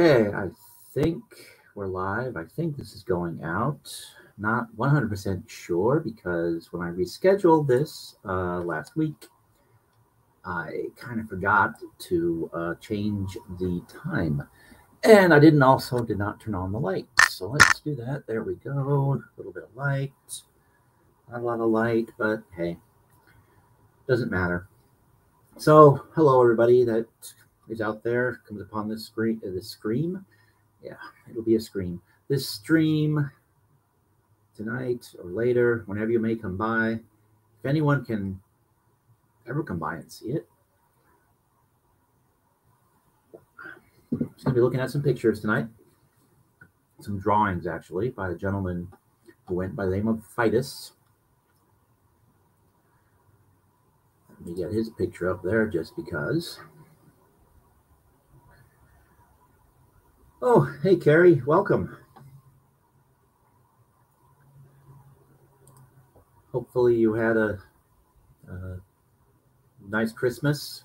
Okay, I think we're live. I think this is going out. Not 100% sure because when I rescheduled this uh, last week, I kind of forgot to uh, change the time. And I didn't also did not turn on the light. So let's do that. There we go. A little bit of light. Not a lot of light, but hey, doesn't matter. So hello everybody that is out there comes upon this screen uh, this scream. Yeah, it'll be a scream. This stream tonight or later, whenever you may come by. If anyone can ever come by and see it. I'm just gonna be looking at some pictures tonight. Some drawings actually by a gentleman who went by the name of Fidus. Let me get his picture up there just because. Oh, hey, Carrie, welcome. Hopefully, you had a, a, nice Christmas.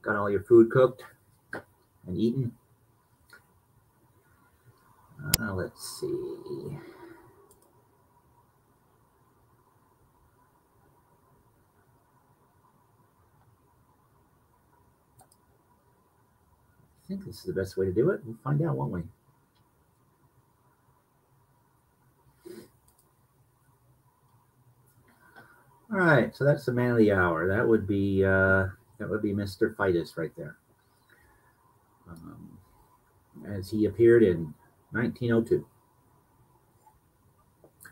Got all your food cooked and eaten. Uh, let's see. Think this is the best way to do it. We'll find out, won't we? All right, so that's the man of the hour. That would be uh, that would be Mr. Fidus right there, um, as he appeared in 1902.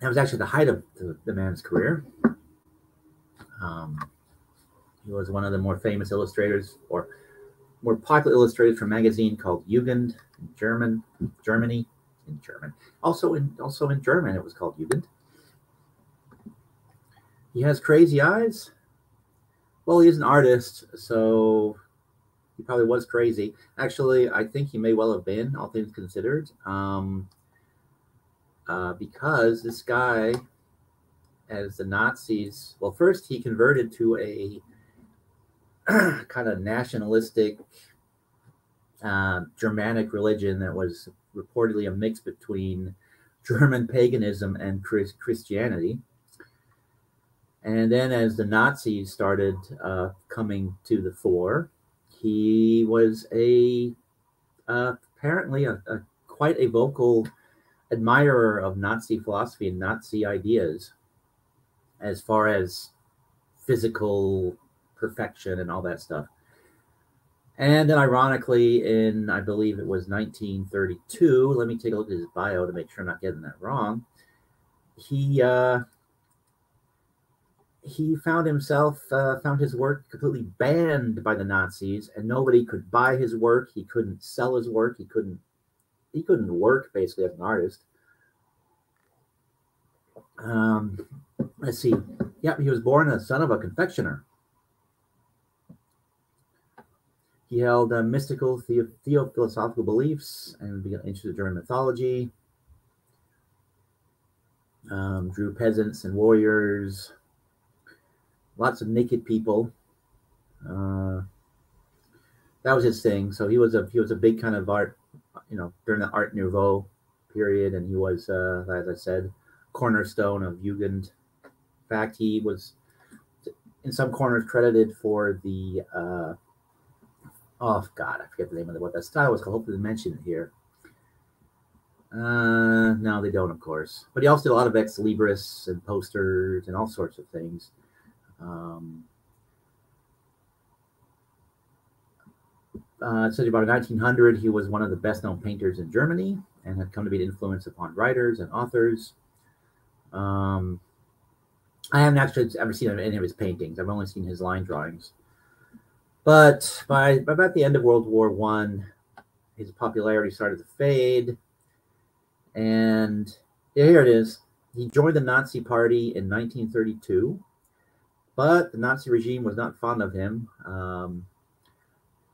That was actually the height of the, the man's career. Um, he was one of the more famous illustrators, or more popular illustrators from a magazine called Jugend in German, Germany, in German. Also in also in German, it was called Jugend. He has crazy eyes. Well, he is an artist, so he probably was crazy. Actually, I think he may well have been, all things considered, um, uh, because this guy, as the Nazis, well, first he converted to a kind of nationalistic uh, Germanic religion that was reportedly a mix between German paganism and Chris- Christianity. And then, as the Nazis started uh, coming to the fore, he was a uh, apparently a, a, quite a vocal admirer of Nazi philosophy and Nazi ideas, as far as physical perfection and all that stuff. And then, ironically, in I believe it was 1932, let me take a look at his bio to make sure I'm not getting that wrong. He uh, he found himself uh, found his work completely banned by the Nazis, and nobody could buy his work. He couldn't sell his work. He couldn't he couldn't work basically as an artist. Um, let's see. Yeah, he was born a son of a confectioner. He held uh, mystical theo- theophilosophical beliefs and began interested in German mythology. Um, drew peasants and warriors, lots of naked people. Uh, that was his thing. So he was a he was a big kind of art, you know, during the Art Nouveau period, and he was, uh, as I said, cornerstone of Jugend. In fact, he was in some corners credited for the uh, oh god, I forget the name of the, what that style was called. Hopefully, they mention it here. Uh, no, they don't, of course. But he also did a lot of ex libris and posters and all sorts of things. Um, uh, about 1900, he was one of the best known painters in Germany and had come to be an influence upon writers and authors. Um, I haven't actually ever seen any of his paintings. I've only seen his line drawings. But by, by about the end of World War One, his popularity started to fade. And here it is. He joined the Nazi Party in 1932, but the Nazi regime was not fond of him. Um,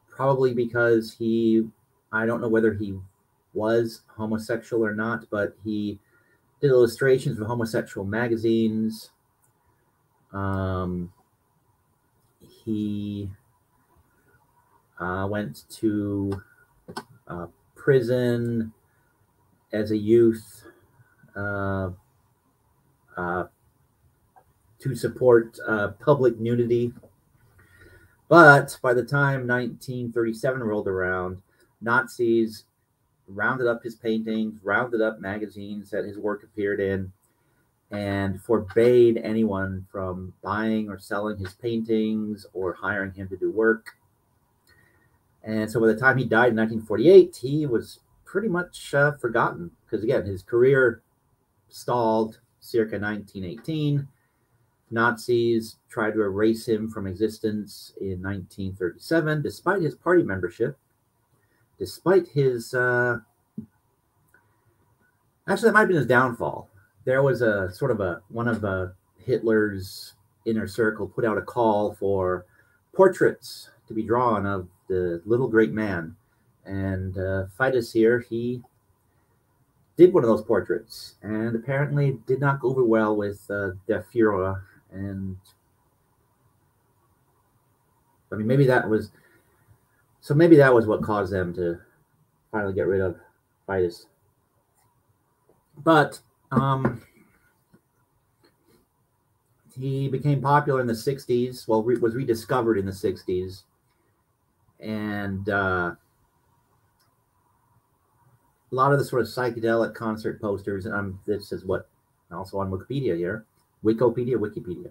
probably because he, I don't know whether he was homosexual or not, but he did illustrations for homosexual magazines. Um, he uh, went to uh, prison as a youth uh, uh, to support uh, public nudity. But by the time 1937 rolled around, Nazis rounded up his paintings, rounded up magazines that his work appeared in, and forbade anyone from buying or selling his paintings or hiring him to do work. And so by the time he died in 1948, he was pretty much uh, forgotten because, again, his career stalled circa 1918. Nazis tried to erase him from existence in 1937, despite his party membership, despite his. Uh, actually, that might have been his downfall. There was a sort of a one of uh, Hitler's inner circle put out a call for portraits to be drawn of the little great man, and uh, Fidus here he did one of those portraits, and apparently did not go over well with uh, Der Führer and I mean maybe that was so maybe that was what caused them to finally get rid of Fidus. But um, he became popular in the 60s. Well, re- was rediscovered in the 60s. And uh, a lot of the sort of psychedelic concert posters, and I'm, this is what also on Wikipedia here, Wikipedia, Wikipedia.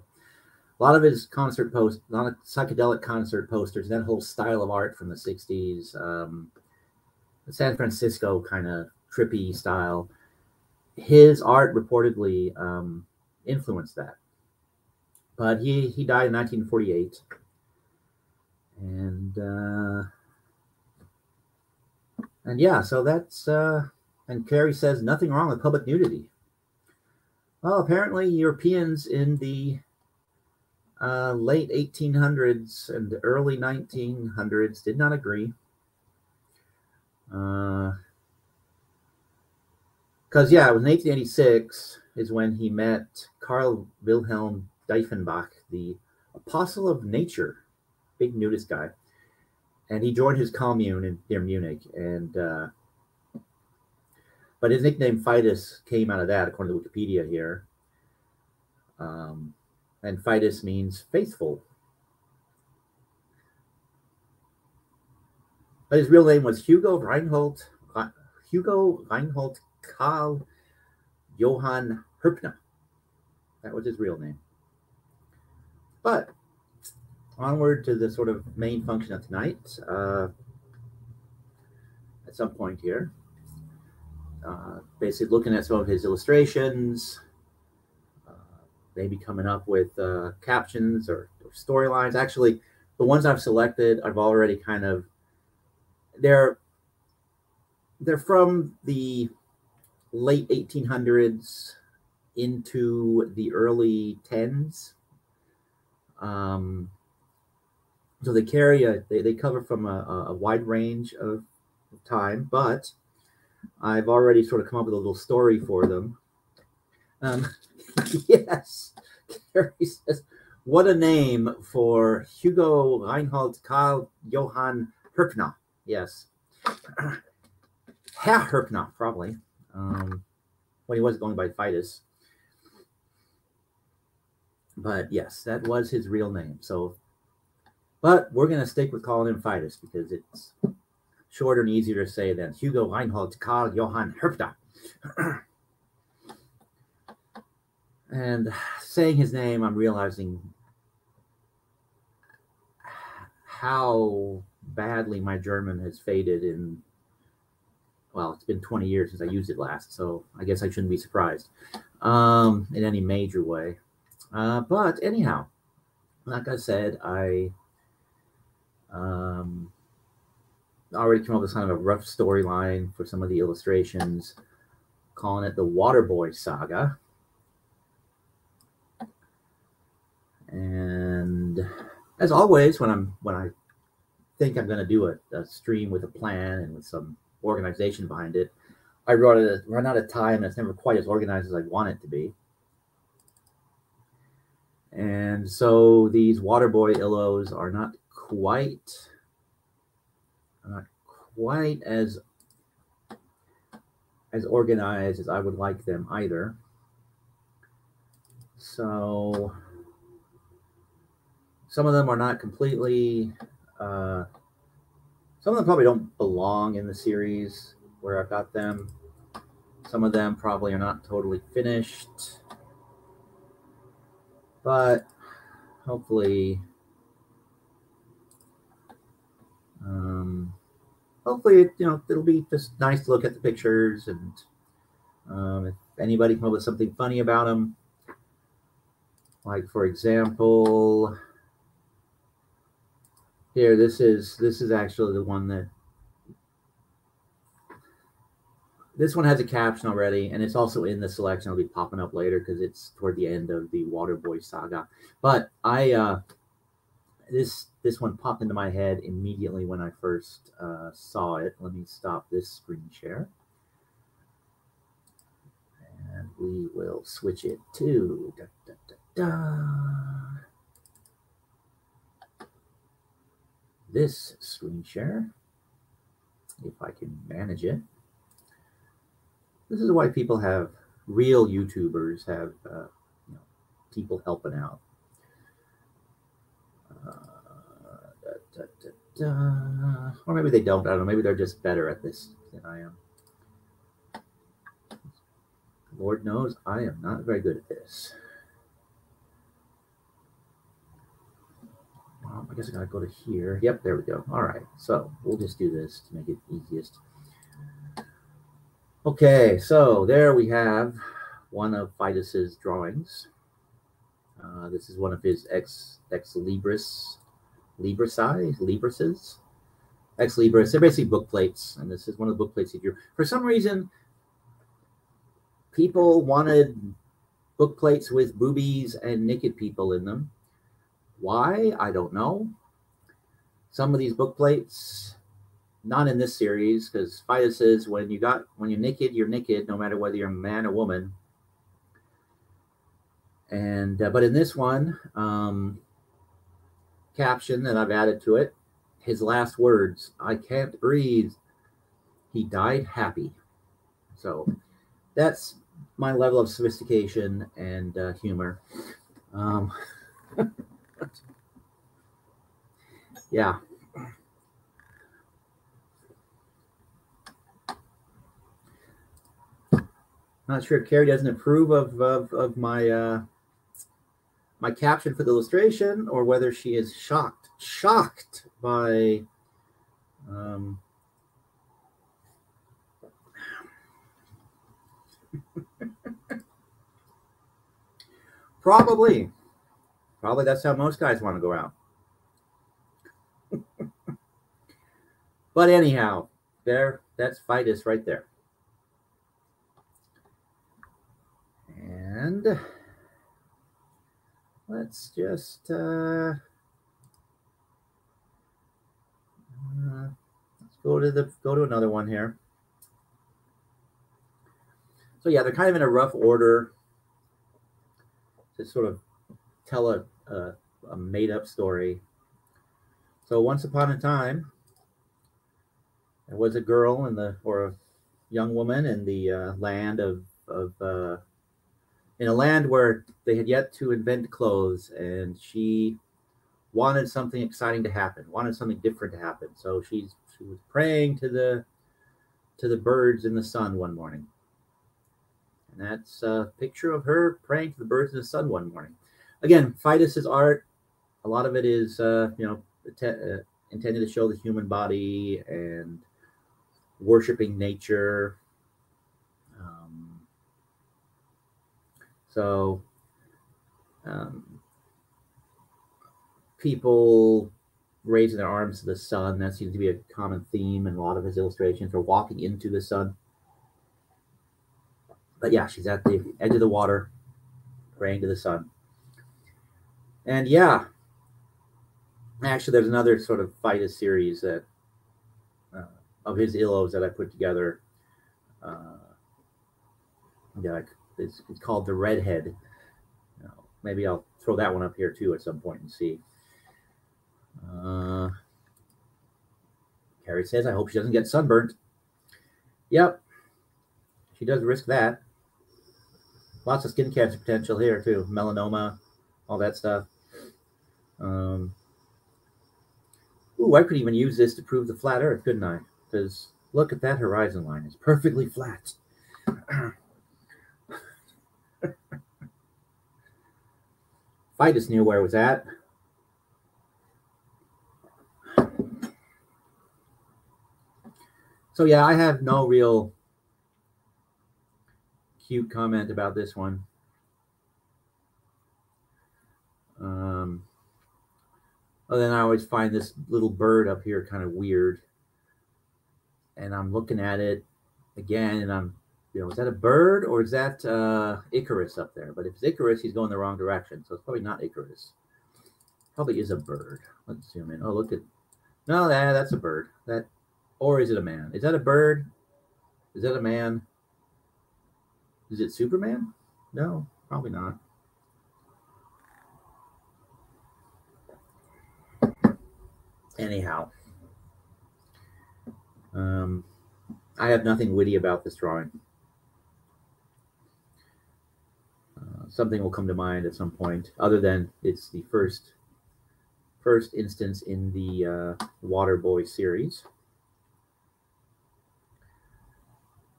A lot of his concert posts, a lot of psychedelic concert posters, that whole style of art from the 60s, um, San Francisco kind of trippy style. His art reportedly um, influenced that. But he, he died in 1948. And uh, and yeah, so that's uh, and Carrie says nothing wrong with public nudity. Well, apparently Europeans in the uh, late 1800s and early 1900s did not agree. Uh because, uh, yeah, it was in 1886 is when he met Carl Wilhelm Diefenbach, the apostle of nature, big nudist guy. And he joined his commune in, near Munich. And uh, but his nickname Fidus came out of that, according to Wikipedia here. Um, and Fidus means faithful. But his real name was Hugo Reinhold, Hugo Reinhold Karl Johann Herpner. That was his real name. But onward to the sort of main function of tonight. Uh, at some point here. Uh, basically looking at some of his illustrations, uh, maybe coming up with uh, captions or, or storylines. Actually, the ones I've selected, I've already kind of they're they're from the late 1800s into the early 10s. Um, so they carry a they, they cover from a, a wide range of time, but I've already sort of come up with a little story for them. Um, yes, Carrie says, what a name for Hugo Reinhold Karl Johann Herpner. Yes. Herr Herpner, probably. Um, when he was going by Fidus. But yes, that was his real name. So, but we're going to stick with calling him Fidus because it's shorter and easier to say than Hugo Reinhold Karl Johann Herpner. and saying his name, I'm realizing how badly my German has faded in well, it's been 20 years since I used it last, so I guess I shouldn't be surprised um, in any major way. Uh, but anyhow, like I said, I um, already came up with kind of a rough storyline for some of the illustrations, calling it the Waterboy Saga. And as always, when I'm when I think I'm going to do a, a, stream with a plan and with some organization behind it, I run out, of, run out of time and it's never quite as organized as I want it to be. And so these Waterboy illos are not quite not quite as as organized as I would like them either. So some of them are not completely. Uh, some of them probably don't belong in the series where I've got them. Some of them probably are not totally finished, but hopefully, um, hopefully, you know, it'll be just nice to look at the pictures and um, if anybody come up with something funny about them, like for example, here this is this is actually the one that this one has a caption already, and it's also in the selection. It'll be popping up later because it's toward the end of the Waterboy saga. But I uh, this this one popped into my head immediately when I first uh, saw it. Let me stop this screen share, and we will switch it to da, da, da, this screen share if I can manage it. This is why people have real YouTubers have uh, you know, people helping out. Uh, da, da, da, or maybe they don't. I don't know. Maybe they're just better at this than I am. Lord knows I am not very good at this. I guess I gotta go to here. Yep, there we go. All right, so we'll just do this to make it easiest. Okay, so there we have one of Fidus's drawings. Uh, this is one of his ex ex libris librisi librises ex libris. They're basically book plates, and this is one of the book plates he drew. For some reason, people wanted book plates with boobies and naked people in them. Why? I don't know. Some of these book plates not in this series because Fidus says when you got when you're naked, you're naked, no matter whether you're a man or woman. And uh, but in this one, um, caption that I've added to it, his last words: "I can't breathe." He died happy. So that's my level of sophistication and uh, humor. Um, yeah. Not sure if Carrie doesn't approve of of, of my uh, my caption for the illustration, or whether she is shocked shocked by. Um, probably, probably that's how most guys want to go out. but anyhow, there, that's Fidus right there. And let's just uh, uh, let's go to the go to another one here. So yeah, they're kind of in a rough order to sort of tell a, a, a made up story. So once upon a time, there was a girl in the or a young woman in the uh, land of of uh, in a land where they had yet to invent clothes, and she wanted something exciting to happen, wanted something different to happen. So she's she was praying to the to the birds in the sun one morning. And that's a picture of her praying to the birds in the sun one morning. Again, Fidus's art, a lot of it is uh, you know uh, intended to show the human body and worshiping nature So um, people raising their arms to the sun, that seems to be a common theme in a lot of his illustrations, or walking into the sun. But yeah, she's at the edge of the water, praying to the sun. And yeah, actually, there's another sort of Fidus series that uh, of his illos that I put together. Uh, that it's, it's called the Redhead. Know, maybe I'll throw that one up here too at some point and see. Uh, Carrie says, I hope she doesn't get sunburnt. Yep. she does risk that. Lots of skin cancer potential here too, melanoma, all that stuff. Um, ooh, I could even use this to prove the flat Earth, couldn't I? Because look at that horizon line; it's perfectly flat. I just knew where it was at. So yeah, I have no real cute comment about this one. Um, well, then I always find this little bird up here kind of weird. And I'm looking at it again, and I'm, is that a bird or is that uh, Icarus up there? But if it's Icarus, he's going the wrong direction. So it's probably not Icarus. Probably is a bird. Let's zoom in. Oh, look at, no, that, that's a bird. That or is it a man? Is that a bird? Is that a man? Is it Superman? No, probably not. Anyhow, um, I have nothing witty about this drawing. Uh, something will come to mind at some point, other than it's the first first instance in the uh, Water Boy series.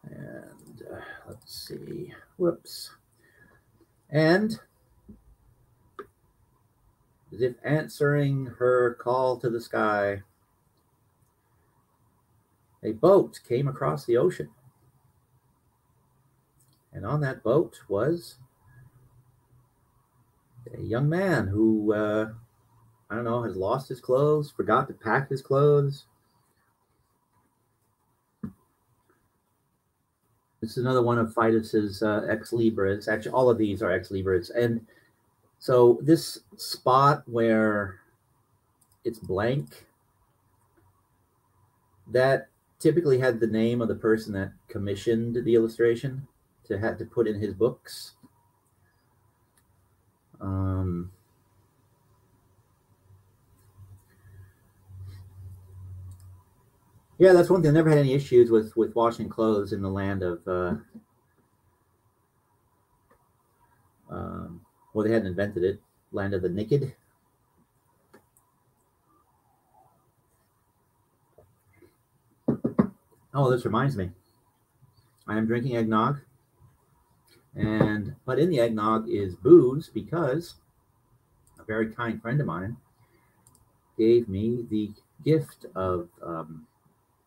And uh, let's see. Whoops. And as if answering her call to the sky, a boat came across the ocean. And on that boat was a young man who, uh, I don't know, has lost his clothes, forgot to pack his clothes, This is another one of Fidus's uh, ex libris. Actually, all of these are ex libris, and so this spot where it's blank, that typically had the name of the person that commissioned the illustration to have to put in his books. Um, Yeah, that's one thing. I never had any issues with with washing clothes in the land of. Uh, um, well, they hadn't invented it. Land of the naked. Oh, this reminds me. I am drinking eggnog, and but in the eggnog is booze because a very kind friend of mine gave me the gift of um,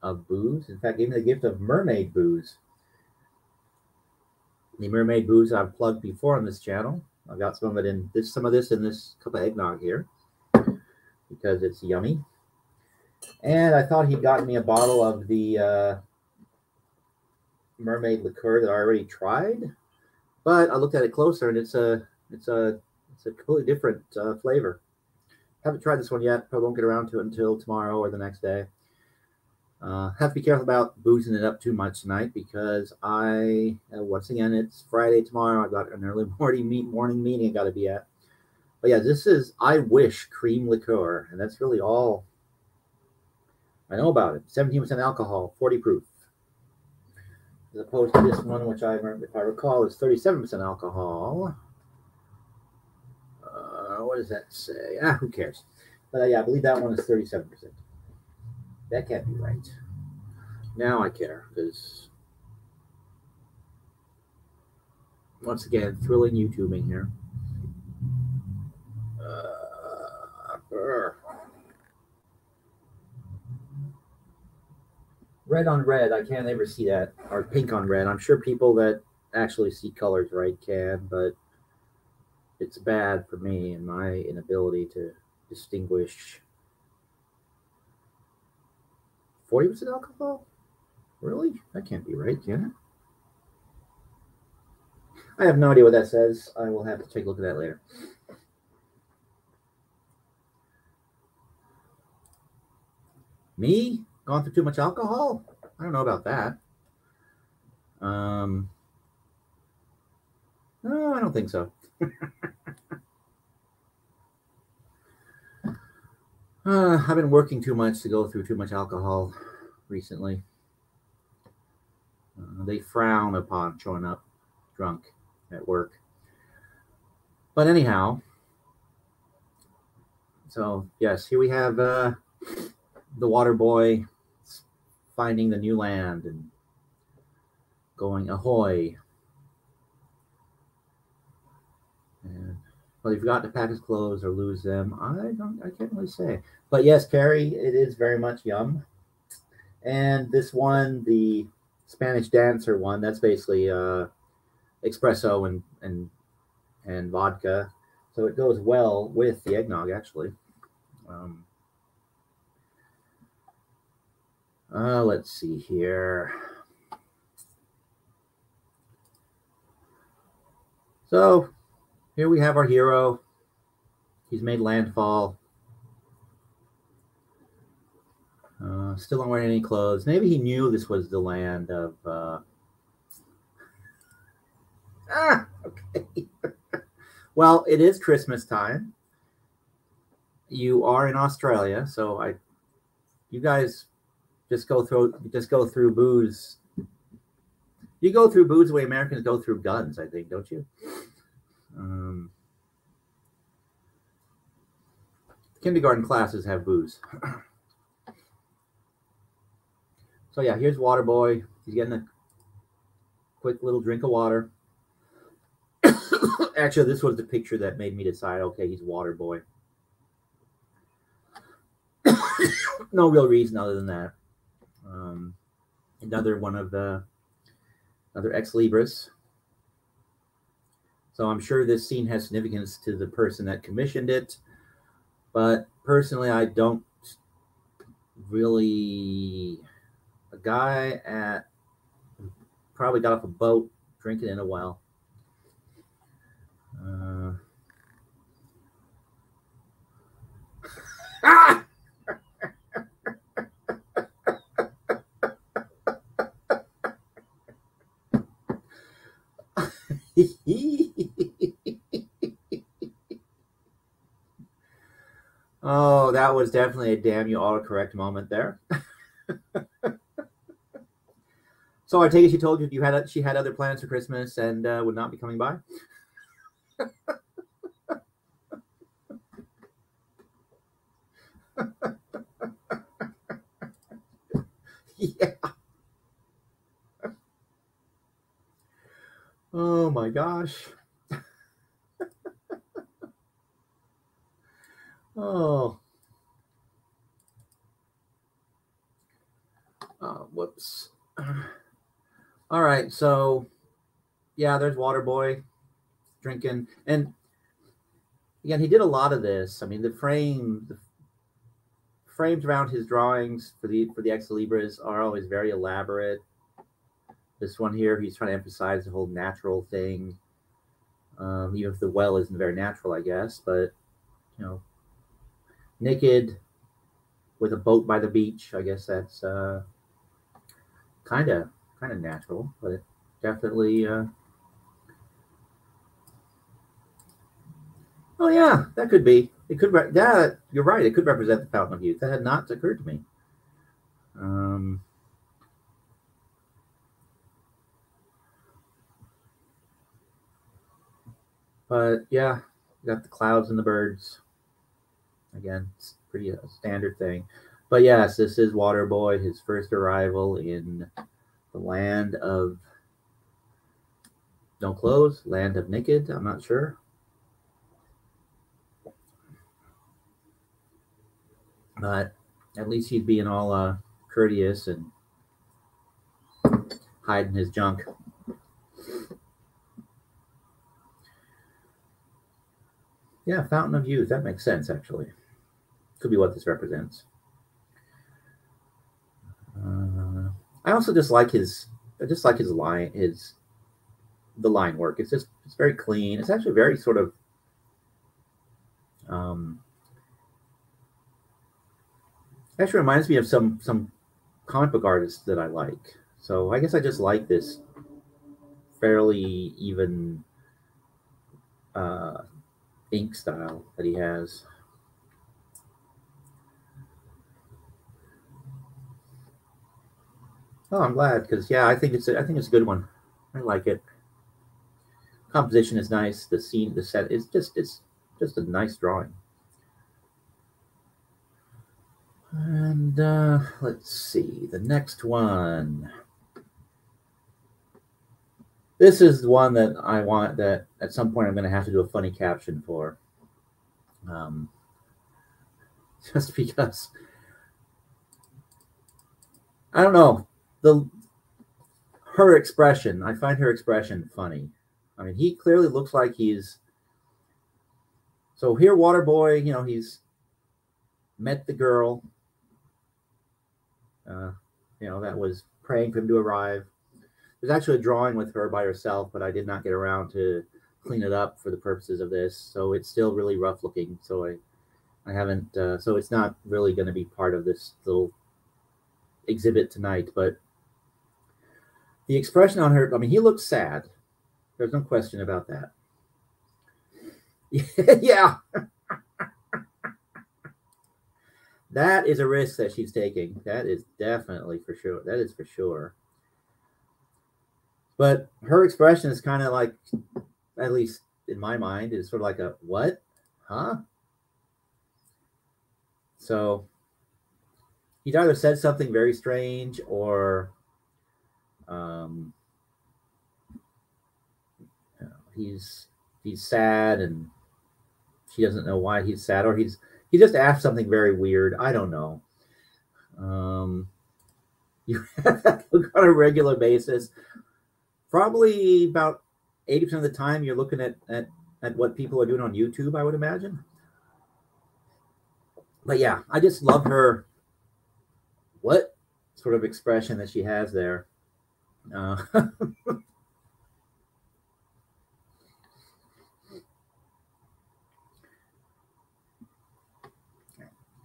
of booze. In fact, gave me the gift of mermaid booze. The mermaid booze I've plugged before on this channel. I've got some of it in this, some of this in this cup of eggnog here because it's yummy. And I thought he'd gotten me a bottle of the uh, mermaid liqueur that I already tried, but I looked at it closer and it's a it's a it's a completely different uh, flavor. Haven't tried this one yet. Probably won't get around to it until tomorrow or the next day. Uh, have to be careful about boozing it up too much tonight because I, uh, once again, it's Friday tomorrow. I've got an early morning meet, morning meeting I got to be at. But yeah, this is Irish cream liqueur, and that's really all I know about it. 17% alcohol, 40 proof, as opposed to this one, which I, if I recall, is 37% alcohol. Uh, what does that say? Ah, who cares? But uh, yeah, I believe that one is 37%. That can't be right. Now I care because once again, thrilling YouTubing here. Uh, red on red, I can't ever see that, or pink on red. I'm sure people that actually see colors right can, but it's bad for me and my inability to distinguish 40% alcohol? Really? That can't be right, can it? I have no idea what that says. I will have to take a look at that later. Me? Gone through too much alcohol? I don't know about that. Um, no, I don't think so. Uh, I've been working too much to go through too much alcohol recently. Uh, they frown upon showing up drunk at work. But anyhow, so yes, here we have uh, the water boy finding the new land and going ahoy. And well, he forgot to pack his clothes or lose them. I don't. I can't really say. But yes, Carrie, it is very much yum. And this one, the Spanish dancer one, that's basically uh, espresso and and and vodka, so it goes well with the eggnog actually. Um, uh, let's see here. So here we have our hero. He's made landfall. Uh, still not wearing any clothes. Maybe he knew this was the land of. Uh... Ah, okay. well, it is Christmas time. You are in Australia, so I, you guys, just go through just go through booze. You go through booze the way Americans go through guns, I think, don't you? Um, kindergarten classes have booze. So yeah, here's Water Boy. He's getting a quick little drink of water. Actually, this was the picture that made me decide, okay, he's Water Boy. no real reason other than that. Um, another one of the other ex libris. So I'm sure this scene has significance to the person that commissioned it, but personally, I don't really a guy at probably got off a boat drinking in a while. Uh, ah! oh, that was definitely a damn you autocorrect moment there. So I take it she told you you had she had other plans for Christmas and uh, would not be coming by. yeah. Oh my gosh. oh. Oh, whoops. All right, so yeah, there's Waterboy drinking, and again, he did a lot of this. I mean, the frame, the frames around his drawings for the for the ex libris are always very elaborate. This one here, he's trying to emphasize the whole natural thing, um, even if the well isn't very natural, I guess. But you know, naked with a boat by the beach, I guess that's uh, kind of kind of natural, but definitely. Uh... Oh yeah, that could be. It could. Re- yeah, you're right. It could represent the fountain of youth. That had not occurred to me. Um, but yeah, got the clouds and the birds. Again, it's pretty uh, standard thing. But yes, this is Waterboy, his first arrival in the land of no clothes, land of naked. I'm not sure. But at least he's being all uh, courteous and hiding his junk. Yeah, Fountain of Youth. That makes sense, actually. Could be what this represents. Uh, I also just like his I just like his line his the line work. It's just it's very clean. It's actually very sort of um actually reminds me of some some comic book artists that I like. So I guess I just like this fairly even uh, ink style that he has. Oh, I'm glad because yeah, I think it's a, I think it's a good one. I like it. Composition is nice. The scene, the set is just it's just a nice drawing. And uh, let's see the next one. This is the one that I want that at some point I'm going to have to do a funny caption for. Um, just because I don't know the her expression. I find her expression funny. I mean, he clearly looks like he's so here, Waterboy. You know, he's met the girl. Uh, you know, that was praying for him to arrive. There's actually a drawing with her by herself, but I did not get around to clean it up for the purposes of this. So it's still really rough looking. So I, I haven't. Uh, so it's not really going to be part of this little exhibit tonight. But the expression on her, I mean, he looks sad. There's no question about that. yeah. that is a risk that she's taking. That is definitely for sure. That is for sure. But her expression is kind of like, at least in my mind, is sort of like a what? Huh? So he's either said something very strange or um, he's he's sad and she doesn't know why he's sad or he's he just asked something very weird. I don't know. Um, you look on a regular basis. Probably about 80% of the time you're looking at, at at what people are doing on YouTube, I would imagine. But yeah, I just love her what sort of expression that she has there. Uh,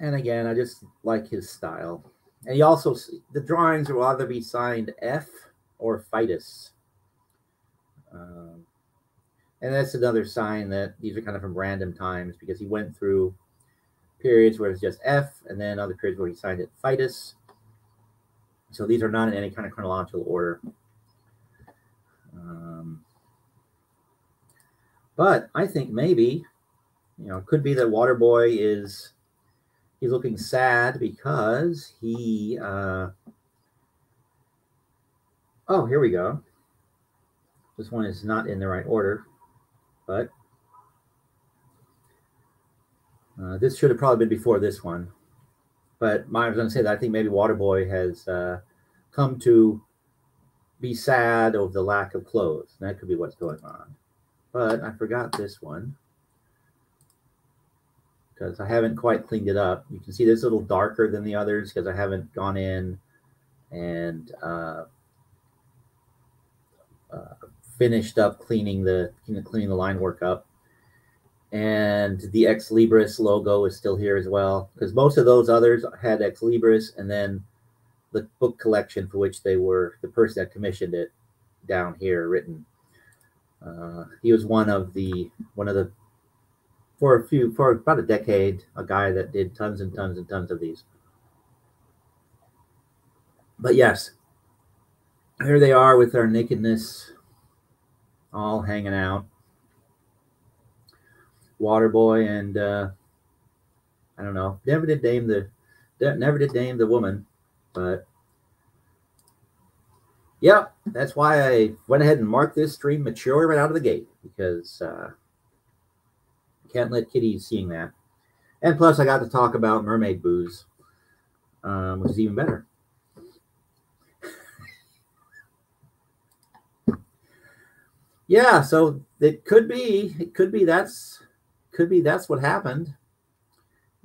and again, I just like his style. And he also the drawings will either be signed F or Fidus. Um, and that's another sign that these are kind of from random times because he went through periods where it's just F and then other periods where he signed it Fidus. So these are not in any kind of chronological order. Um, but I think maybe, you know, it could be that Waterboy is he's looking sad because he uh, oh here we go this one is not in the right order but uh, this should have probably been before this one but I was going to say that I think maybe Waterboy has uh, come to be sad over the lack of clothes. That could be what's going on. But I forgot this one because I haven't quite cleaned it up. You can see this a little darker than the others because I haven't gone in and uh, uh, finished up cleaning the you know, cleaning the line work up. And the Ex Libris logo is still here as well because most of those others had Ex Libris and then the book collection for which they were the person that commissioned it down here written. Uh, he was one of the one of the for a few for about a decade a guy that did tons and tons and tons of these but yes here they are with their nakedness all hanging out waterboy and uh i don't know never did name the never did name the woman but yeah that's why i went ahead and marked this stream mature right out of the gate because uh can't let Kitty seeing that. And plus, I got to talk about mermaid booze, um, which is even better. Yeah, so it could be, it could be that's, could be that's what happened.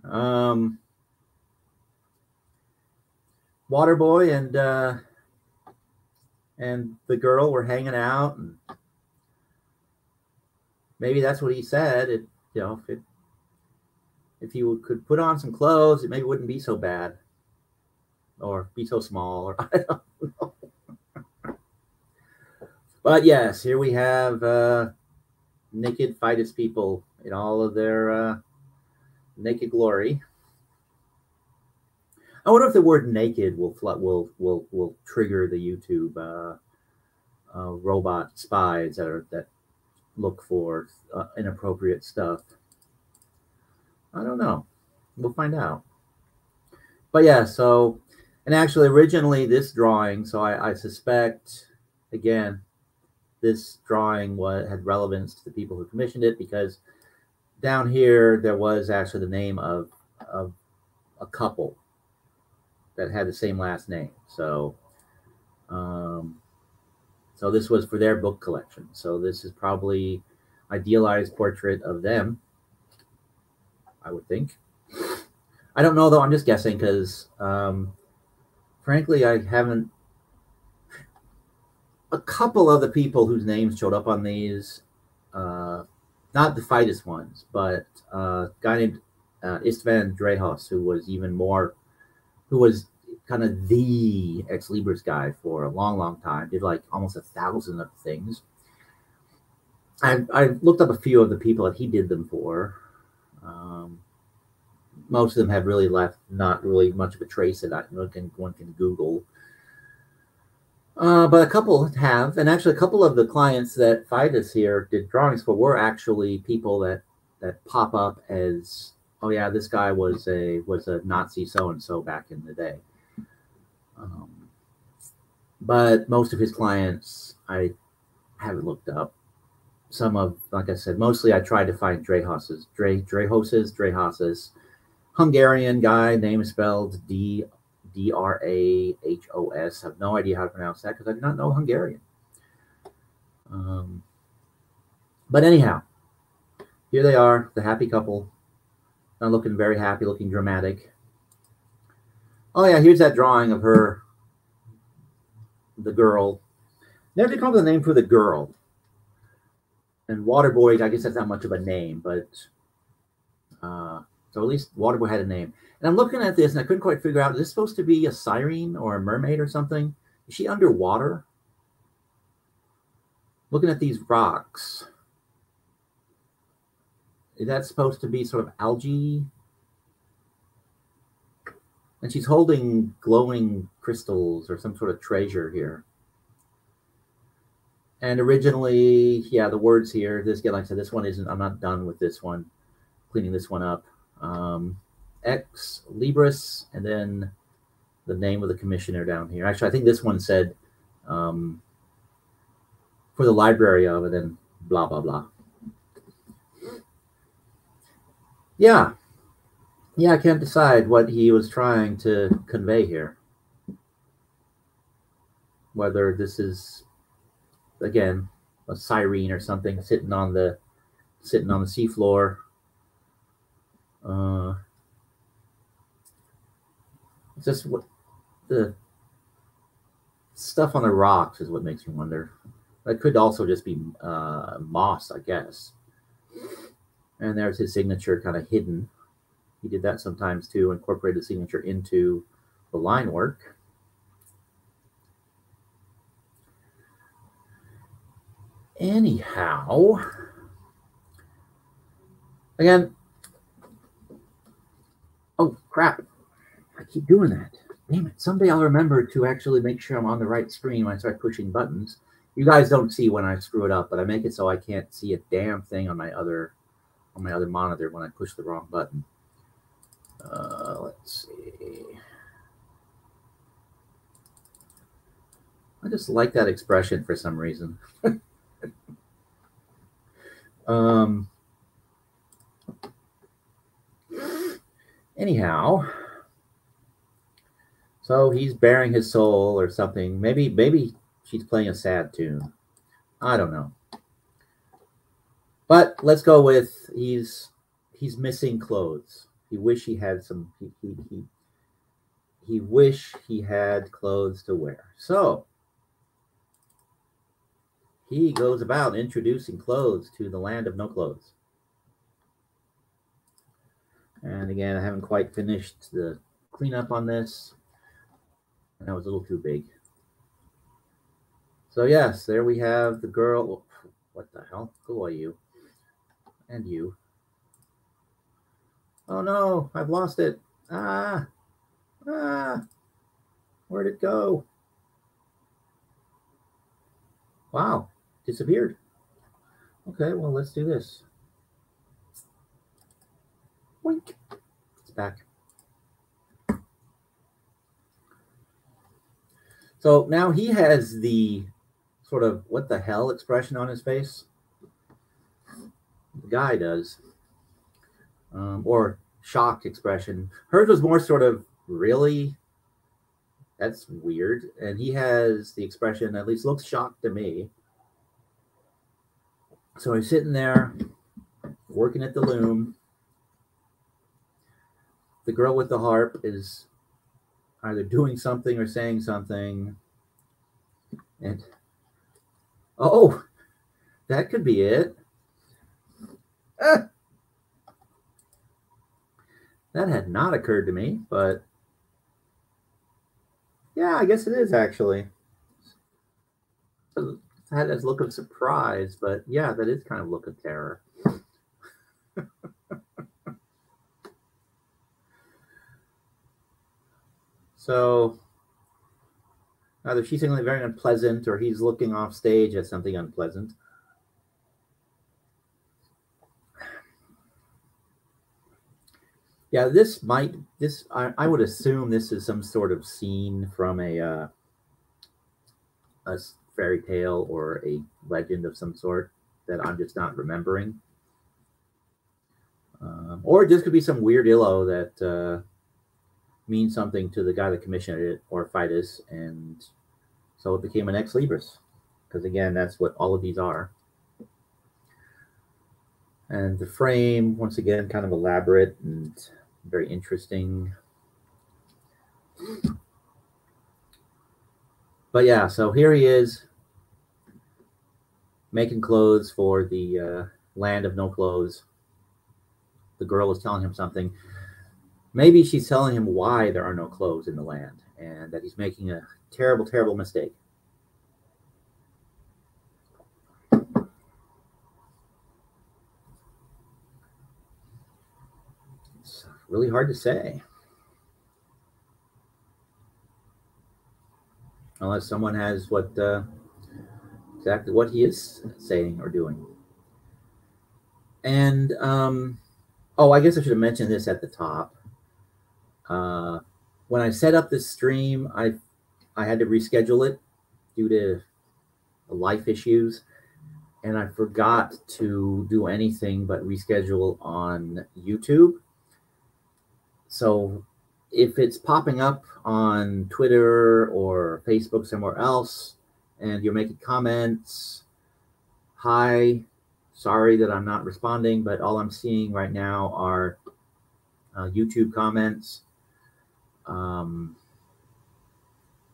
Um, Waterboy and uh, and the girl were hanging out, and maybe that's what he said. It you know, if it, if you could put on some clothes, it maybe wouldn't be so bad, or be so small, or I don't know. But yes, here we have uh, naked Fidus people in all of their uh, naked glory. I wonder if the word naked will will will will trigger the YouTube uh, uh, robot spies that are that look for uh, inappropriate stuff. I don't know. We'll find out. But yeah, so and actually originally this drawing, so I, I suspect again, this drawing was had relevance to the people who commissioned it because down here there was actually the name of of a couple that had the same last name. So um so this was for their book collection. So this is probably idealized portrait of them, I would think. I don't know though. I'm just guessing because, um, frankly, I haven't. A couple of the people whose names showed up on these, uh, not the Fidus ones, but uh, a guy named uh, Istvan Drahos, who was even more, who was kind of the ex libris guy for a long, long time. Did like almost a thousand of things. I I looked up a few of the people that he did them for. Um, most of them have really left not really much of a trace of that one can one can Google. Uh, but a couple have, and actually a couple of the clients that Fidus here did drawings for were actually people that that pop up as, oh yeah, this guy was a was a Nazi so and so back in the day. Um, but most of his clients I haven't looked up. Some of, like I said, mostly I tried to find Drahos's, Dre, Drahos's, Drahos's, Hungarian guy, name spelled D D R A H O S. I have no idea how to pronounce that because I do not know Hungarian. Um, but anyhow, here they are, the happy couple. Not looking very happy, looking dramatic. Oh yeah, here's that drawing of her, the girl. Never come up with a name for the girl. And Waterboy, I guess that's not much of a name, but uh, so at least Waterboy had a name. And I'm looking at this and I couldn't quite figure out, is this supposed to be a siren or a mermaid or something? Is she underwater? Looking at these rocks. Is that supposed to be sort of algae? And she's holding glowing crystals or some sort of treasure here. And originally, yeah, the words here, this, like I said, this one isn't, I'm not done with this one, cleaning this one up um, ex libris, and then the name of the commissioner down here. Actually, I think this one said um, for the library of, and then blah blah blah. Yeah, yeah, I can't decide what he was trying to convey here. Whether this is again a siren or something sitting on the sitting on the seafloor uh, just what the stuff on the rocks is what makes me wonder. That could also just be uh, moss, I guess. And there's his signature kind of hidden. He did that sometimes too, incorporate the signature into the line work. Anyhow, again, Oh, crap. I keep doing that. Damn it. Someday I'll remember to actually make sure I'm on the right screen when I start pushing buttons. You guys don't see when I screw it up, but I make it so I can't see a damn thing on my other on my other monitor when I push the wrong button. Uh, let's see. I just like that expression for some reason. um, Anyhow, so he's baring his soul or something. Maybe maybe she's playing a sad tune. I don't know. But let's go with he's he's missing clothes. He wish he had some he he he, he wish he had clothes to wear. So he goes about introducing clothes to the land of no clothes. And again, I haven't quite finished the cleanup on this. That was a little too big. So yes, there we have the girl. What the hell? Who are you? And you. Oh no, I've lost it. Ah. Ah, where'd it go? Wow, disappeared. Okay, well, let's do this. Wink. It's back. So now he has the sort of what the hell expression on his face. The guy does. Um, or shocked expression. Hers was more sort of really that's weird. And he has the expression, at least looks shocked to me. So he's sitting there working at the loom. The girl with the harp is either doing something or saying something. And oh, that could be it. Ah. That had not occurred to me, but yeah, I guess it is actually. It had this look of surprise, but yeah, that is kind of look of terror. So either she's saying something very unpleasant or he's looking off stage at something unpleasant. Yeah, this might this I, I would assume this is some sort of scene from a uh, a fairy tale or a legend of some sort that I'm just not remembering. Um, or it just could be some weird illo that uh, means something to the guy that commissioned it or Fidus, and so it became an ex libris. Because again, that's what all of these are. And the frame, once again, kind of elaborate and very interesting. But yeah, so here he is making clothes for the uh, land of no clothes. The girl is telling him something. Maybe she's telling him why there are no clothes in the land and that he's making a terrible, terrible mistake. It's really hard to say. Unless someone has what uh, exactly what he is saying or doing. And um, oh, I guess I should have mentioned this at the top. Uh, when I set up this stream, I I had to reschedule it due to life issues, and I forgot to do anything but reschedule on YouTube so if it's popping up on Twitter or Facebook somewhere else and you're making comments, hi, sorry that I'm not responding, but all I'm seeing right now are uh, YouTube comments. Um,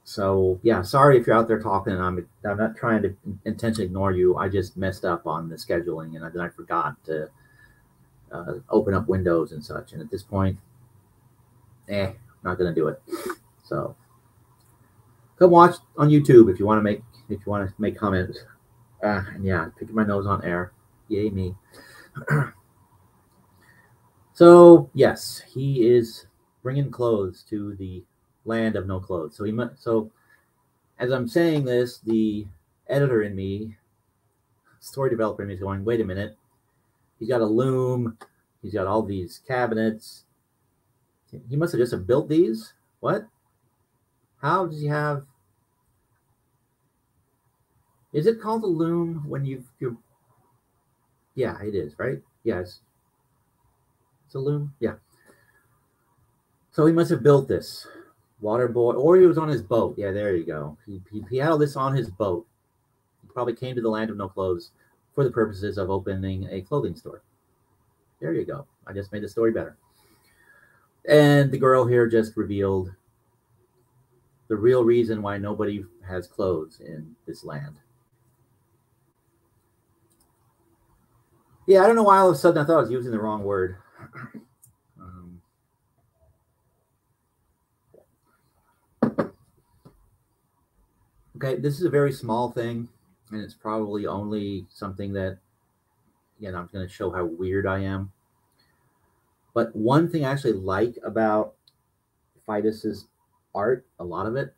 so yeah, sorry if you're out there talking I'm I'm not trying to intentionally ignore you. I just messed up on the scheduling and then I forgot to uh, open up windows and such. And at this point, eh, not gonna do it. So come watch on YouTube if you want to make if you want to make comments. Uh, and yeah, picking my nose on air. Yay me. so yes, he is bringing clothes to the land of no clothes. So he so as I'm saying this, the editor in me, story developer in me is going, wait a minute. He's got a loom. He's got all these cabinets. He must have just have built these. What? How does he have? Is it called a loom when you you? Yeah, it is right. Yes, it's a loom. Yeah. So he must have built this water boy, or he was on his boat. Yeah, there you go. He, he, he had all this on his boat. He probably came to the land of no clothes for the purposes of opening a clothing store. There you go. I just made the story better. And the girl here just revealed the real reason why nobody has clothes in this land. Yeah, I don't know why all of a sudden I thought I was using the wrong word. okay, this is a very small thing, and it's probably only something that, again, I'm going to show how weird I am. But one thing I actually like about Fidus's art, a lot of it,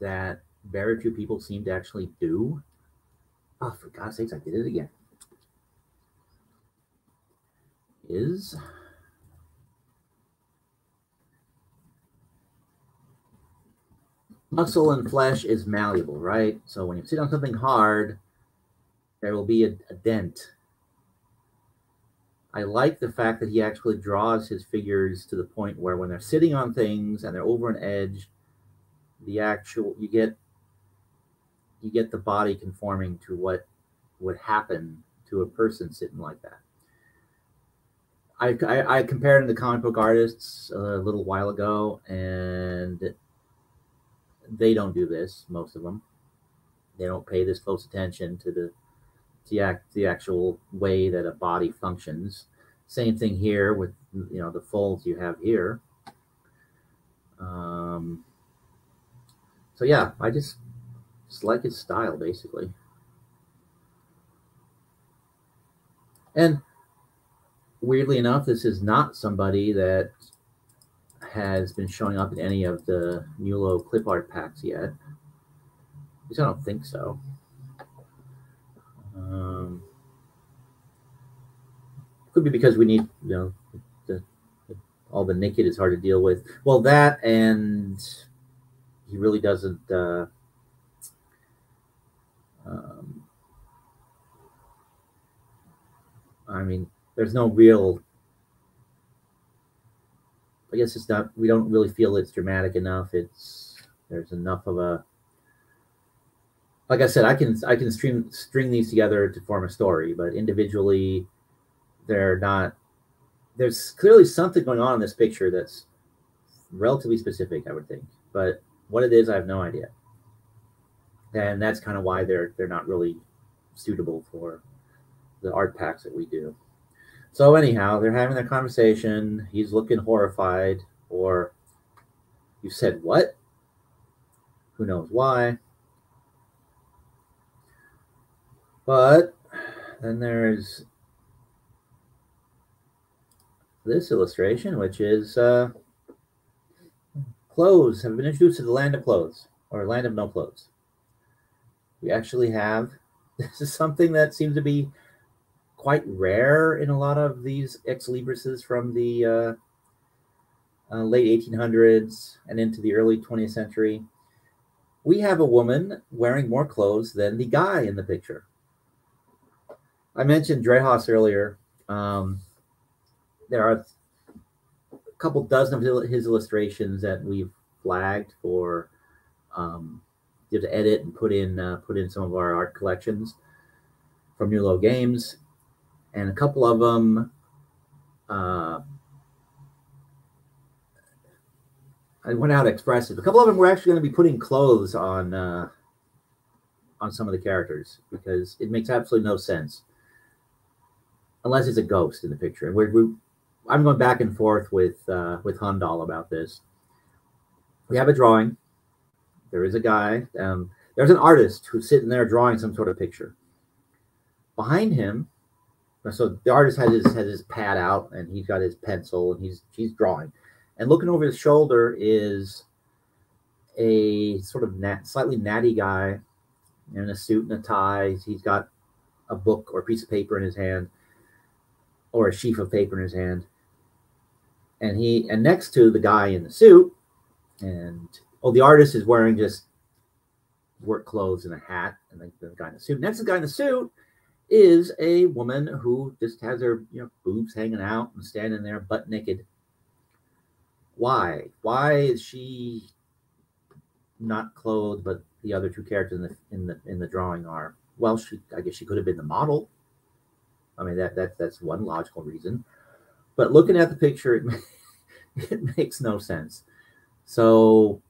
that very few people seem to actually do. Oh, for God's sakes, I did it again. Is muscle and flesh is malleable, right? So when you sit on something hard, there will be a, a dent. I like the fact that he actually draws his figures to the point where when they're sitting on things and they're over an edge, the actual you get you get the body conforming to what would happen to a person sitting like that. I, I, I compared to comic book artists a little while ago, and they don't do this. Most of them, they don't pay this close attention to the the act the actual way that a body functions. Same thing here with you know the folds you have here. Um, so yeah, I just just like his style basically. And weirdly enough, this is not somebody that has been showing up in any of the Mulo clip art packs yet. At least I don't think so. Um, could be because we need, you know, the, the, all the naked is hard to deal with. Well, that and he really doesn't. Uh, um, I mean, there's no real I guess it's not. We don't really feel it's dramatic enough. It's there's enough of a. Like I said, I can I can string string these together to form a story, but individually, they're not. There's clearly something going on in this picture that's relatively specific, I would think, but what it is, I have no idea. And that's kind of why they're they're not really suitable for the art packs that we do. So anyhow, they're having their conversation. He's looking horrified, or you said what? Who knows why? But then there's this illustration, which is uh, clothes have been introduced to the land of clothes or land of no clothes. We actually have this is something that seems to be quite rare in a lot of these ex libris's from the uh, uh, late 1800s and into the early 20th century. We have a woman wearing more clothes than the guy in the picture. I mentioned Drahos earlier. Um, there are a couple dozen of his illustrations that we've flagged for um, to edit and put in uh, put in some of our art collections from Mulo Games and a couple of them uh, I went out expressive. A couple of them were actually going to be putting clothes on uh, on some of the characters because it makes absolutely no sense unless it's a ghost in the picture. And we're, we're I'm going back and forth with uh, with Hundal about this. We have a drawing. There is a guy. Um, there's an artist who's sitting there drawing some sort of picture. Behind him so the artist has his has his pad out and he's got his pencil and he's he's drawing. And looking over his shoulder is a sort of nat, slightly natty guy in a suit and a tie. He's got a book or a piece of paper in his hand or a sheaf of paper in his hand. And he and next to the guy in the suit and oh the artist is wearing just work clothes and a hat and the, the guy in the suit. Next to the guy in the suit is a woman who just has her you know boobs hanging out and standing there butt naked. Why? Why is she not clothed, but the other two characters in the in the in the drawing are? Well, she I guess she could have been the model. I mean that that that's one logical reason. But looking at the picture, it, it makes no sense. So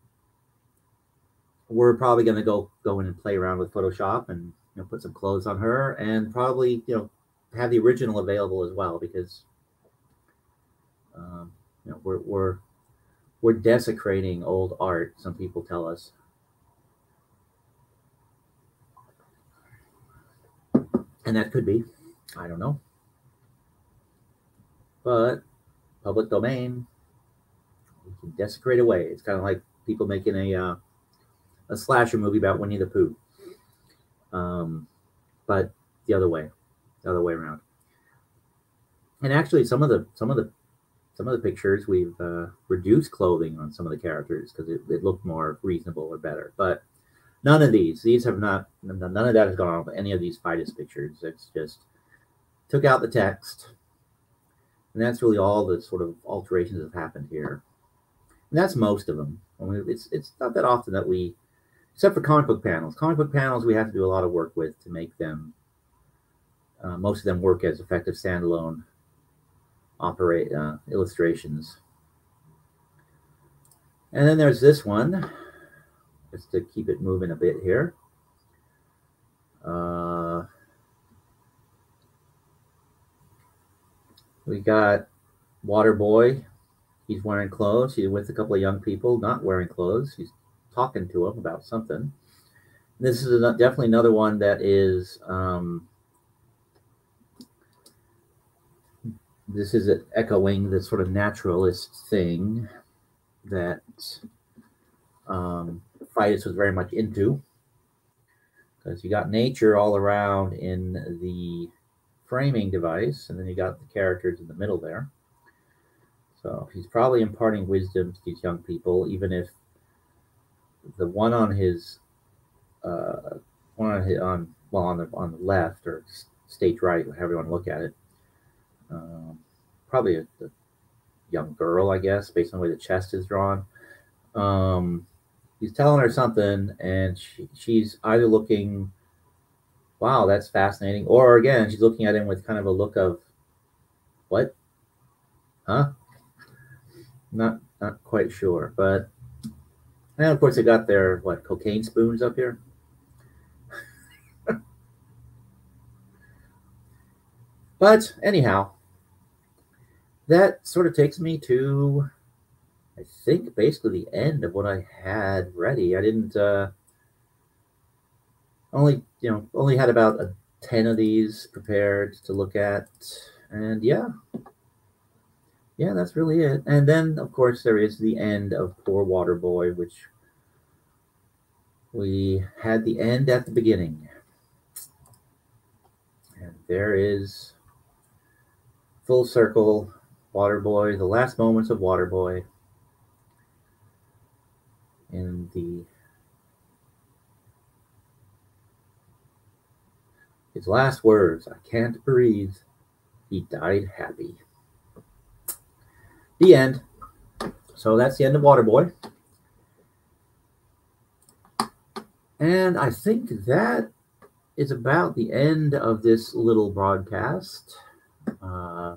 we're probably going to go go in and play around with Photoshop and you know, put some clothes on her and probably, you know, have the original available as well because, um, you know, we're, we're, we're desecrating old art. Some people tell us. And that could be, I don't know. But public domain, we can desecrate away. It's kind of like people making a uh, a slasher movie about Winnie the Pooh. Um, but the other way, the other way around. And actually, some of the some of the some of the pictures we've uh, reduced clothing on some of the characters because it, it looked more reasonable or better. But none of these, these have not, none of that has gone on with any of these Fidus pictures. It's just took out the text, and that's really all the sort of alterations that have happened here. And that's most of them. I mean, it's it's not that often that we, except for comic book panels. Comic book panels we have to do a lot of work with to make them. Uh, most of them work as effective standalone operate uh, illustrations. And then there's this one, just to keep it moving a bit here. Uh, we got Water Boy. He's wearing clothes. He's with a couple of young people, not wearing clothes. He's talking to them about something. This is definitely another one that is um, this is echoing the sort of naturalist thing that um, Fidus was very much into. Because you got nature all around in the framing device, and then you got the characters in the middle there. So he's probably imparting wisdom to these young people, even if the one on his uh, one on his on well on the on the left or stage right, however you want to look at it, um, probably a, a, young girl, I guess, based on the way the chest is drawn. Um, he's telling her something, and she, she's either looking, "Wow, that's fascinating," or again, she's looking at him with kind of a look of, "What? Huh?" Not not quite sure, but and of course they got their what cocaine spoons up here. but anyhow, that sort of takes me to I think basically the end of what I had ready. I didn't uh only you know only had about a 10 of these prepared to look at and yeah yeah that's really it and then of course there is the end of poor water boy which we had the end at the beginning and there is full circle Waterboy, the last moments of Waterboy, in the his last words, I can't breathe. He died happy. The end. So that's the end of Waterboy. And I think that is about the end of this little broadcast. Uh,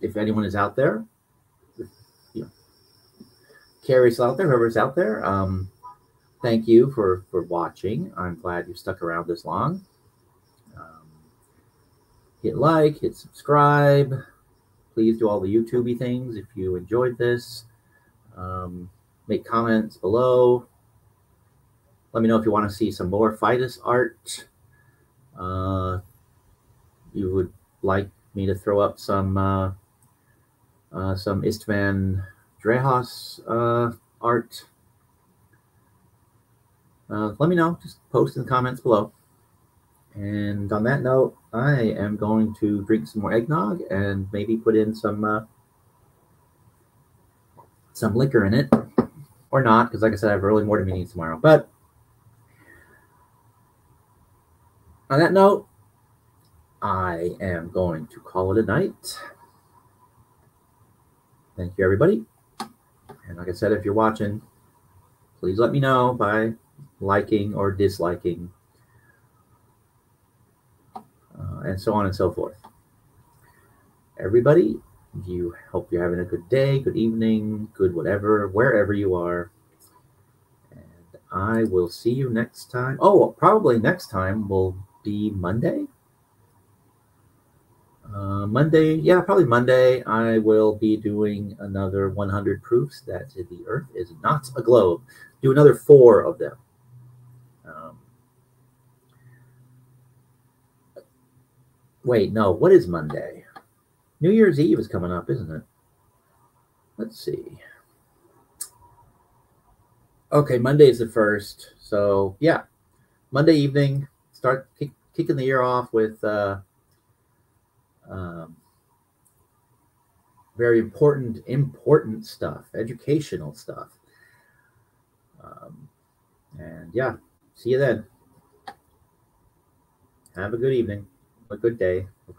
if anyone is out there, you know, Carrie's out there, whoever's out there, um, thank you for for watching. I'm glad you stuck around this long. Um, hit like, hit subscribe. Please do all the YouTubey things if you enjoyed this. Um, make comments below. Let me know if you want to see some more Fidus art. Uh, you would like me to throw up some uh, uh, some Istvan Drahos uh, art. Uh, let me know. Just post in the comments below. And on that note, I am going to drink some more eggnog and maybe put in some uh, some liquor in it, or not, because like I said, I have early morning meetings tomorrow. But on that note, I am going to call it a night. Thank you, everybody. And like I said, if you're watching, please let me know by liking or disliking, uh, and so on and so forth. Everybody, you hope you're having a good day, good evening, good whatever, wherever you are. And I will see you next time. Oh, probably next time will be Monday. Uh, Monday, yeah, probably Monday, I will be doing another 100 proofs that the Earth is not a globe. Do another four of them. Um, wait, no, what is Monday? New Year's Eve is coming up, isn't it? Let's see. Okay, Monday is the first. So yeah, Monday evening, start kick, kicking the year off with uh, um, very important, important stuff, educational stuff. Um, and yeah, see you then. Have a good evening, a good day, a good